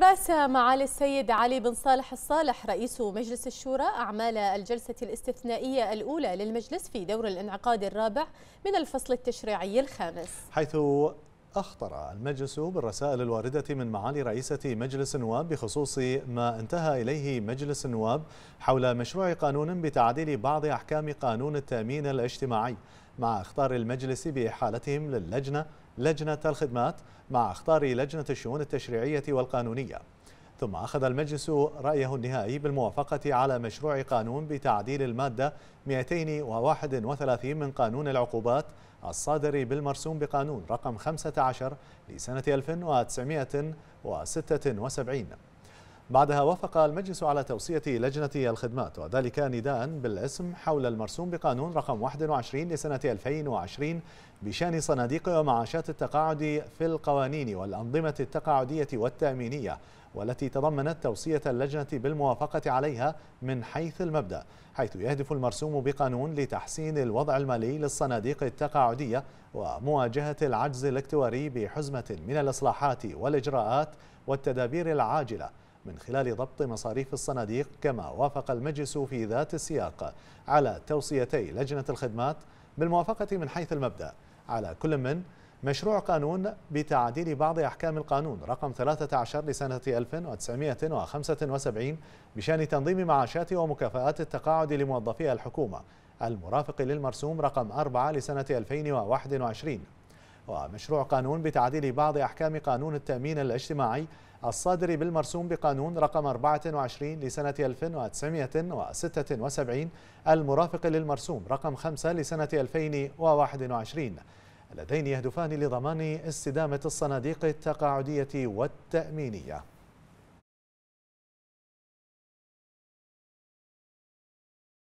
رأس معالي السيد علي بن صالح الصالح رئيس مجلس الشورى أعمال الجلسة الاستثنائية الأولى للمجلس في دور الانعقاد الرابع من الفصل التشريعي الخامس. حيث أخطر المجلس بالرسائل الواردة من معالي رئيسة مجلس النواب بخصوص ما انتهى إليه مجلس النواب حول مشروع قانون بتعديل بعض أحكام قانون التأمين الاجتماعي. مع اختار المجلس بإحالتهم للجنة لجنة الخدمات مع اختار لجنة الشؤون التشريعية والقانونية. ثم أخذ المجلس رأيه النهائي بالموافقة على مشروع قانون بتعديل المادة 231 من قانون العقوبات الصادر بالمرسوم بقانون رقم 15 لسنة 1976 بعدها وافق المجلس على توصية لجنة الخدمات وذلك نداء بالاسم حول المرسوم بقانون رقم 21 لسنة 2020 بشأن صناديق ومعاشات التقاعد في القوانين والأنظمة التقاعدية والتأمينية والتي تضمنت توصية اللجنة بالموافقة عليها من حيث المبدأ حيث يهدف المرسوم بقانون لتحسين الوضع المالي للصناديق التقاعدية ومواجهة العجز الاكتواري بحزمة من الإصلاحات والإجراءات والتدابير العاجلة. من خلال ضبط مصاريف الصناديق كما وافق المجلس في ذات السياق على توصيتي لجنة الخدمات بالموافقة من حيث المبدأ. على كل من مشروع قانون بتعديل بعض أحكام القانون رقم 13 لسنة 1975 بشأن تنظيم معاشات ومكافآت التقاعد لموظفي الحكومة. المرافق للمرسوم رقم 4 لسنة 2021 ومشروع قانون بتعديل بعض أحكام قانون التأمين الاجتماعي الصادر بالمرسوم بقانون رقم 24 لسنة 1976 المرافق للمرسوم رقم 5 لسنة 2021 اللذين يهدفان لضمان استدامة الصناديق التقاعدية والتأمينية.